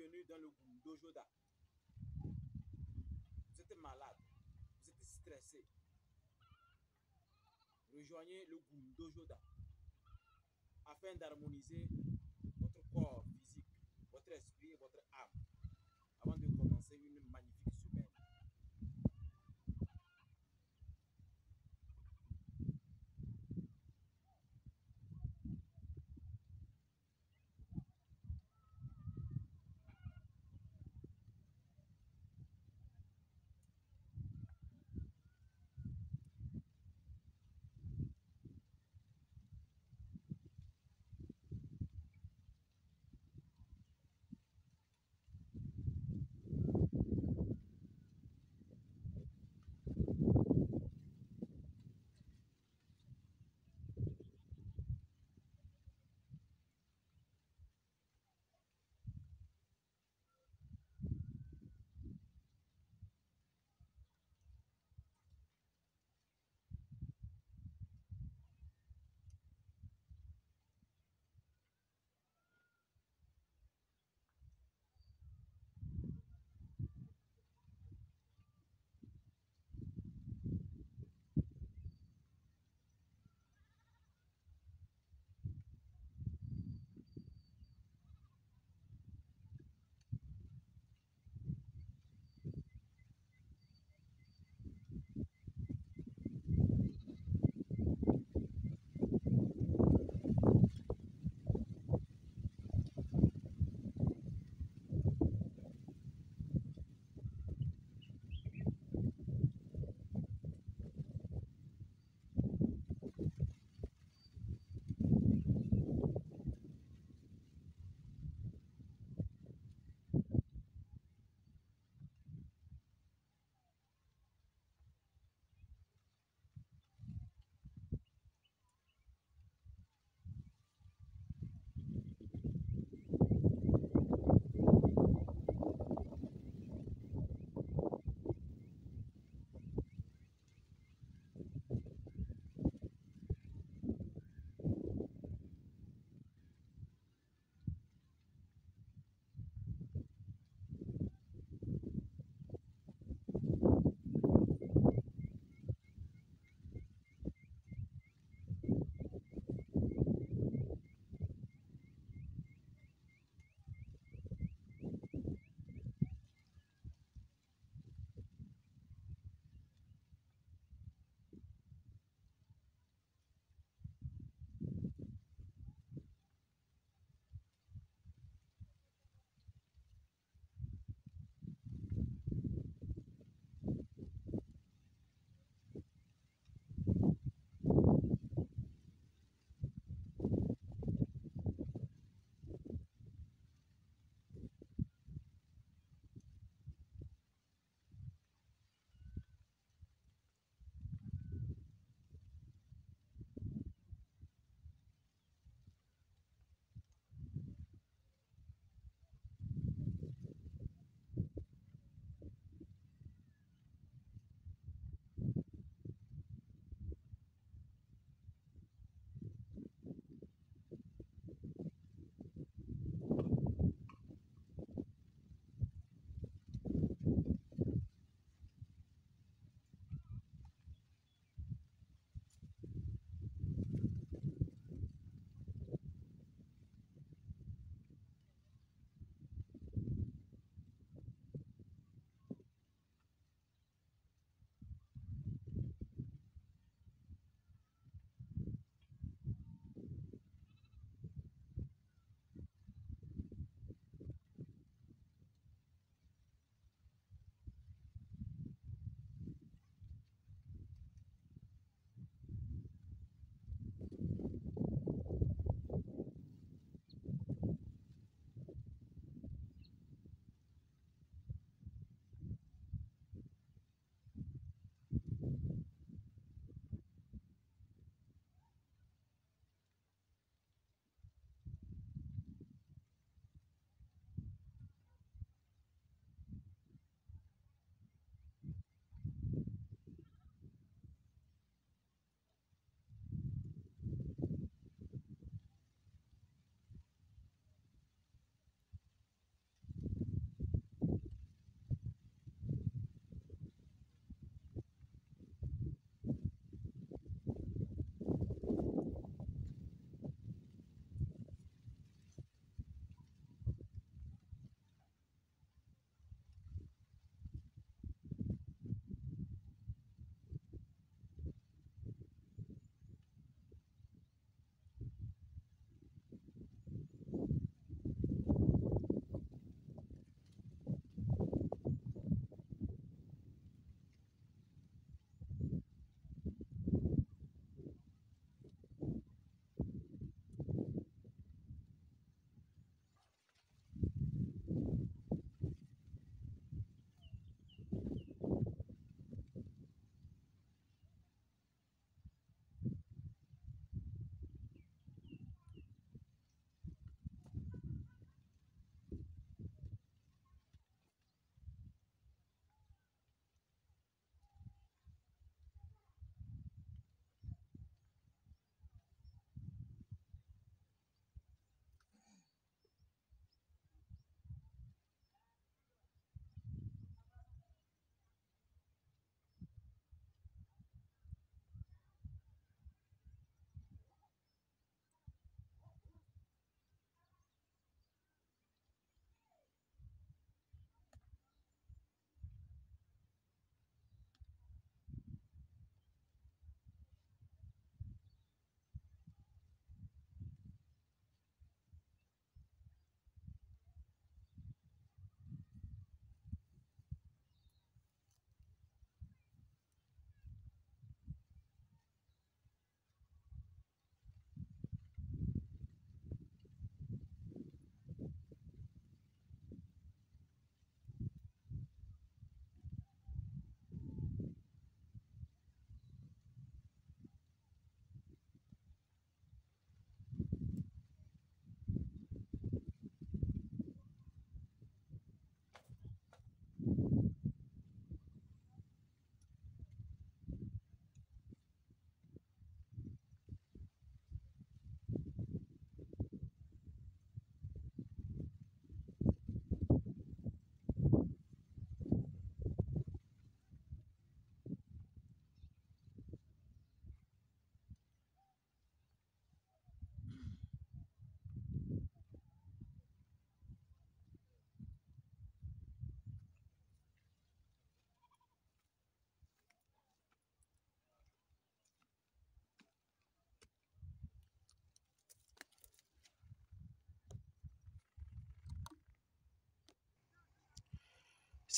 bienvenue dans le Dojoda. Vous êtes malade, vous êtes stressé. Rejoignez le Dojoda afin d'harmoniser votre corps physique, votre esprit et votre âme avant de commencer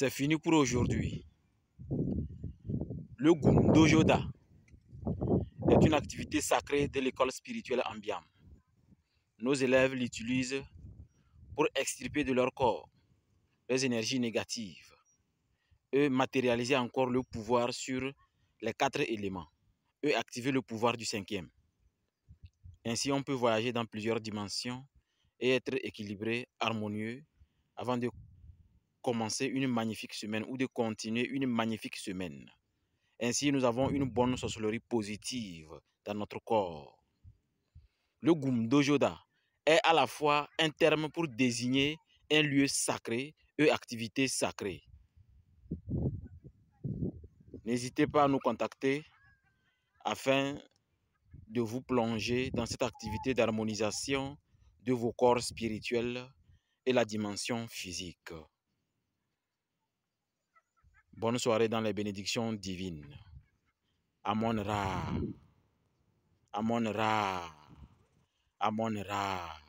C'est fini pour aujourd'hui. Le Gumdojoda est une activité sacrée de l'école spirituelle Ambiam. Nos élèves l'utilisent pour extirper de leur corps les énergies négatives et matérialiser encore le pouvoir sur les quatre éléments et activer le pouvoir du cinquième. Ainsi, on peut voyager dans plusieurs dimensions et être équilibré, harmonieux avant de commencer une magnifique semaine ou de continuer une magnifique semaine. Ainsi, nous avons une bonne sorcellerie positive dans notre corps. Le Gumdojoda est à la fois un terme pour désigner un lieu sacré et activité sacrée. N'hésitez pas à nous contacter afin de vous plonger dans cette activité d'harmonisation de vos corps spirituels et la dimension physique. Bonne soirée dans les bénédictions divines. Amon Ra. Amon Ra. Amon Ra.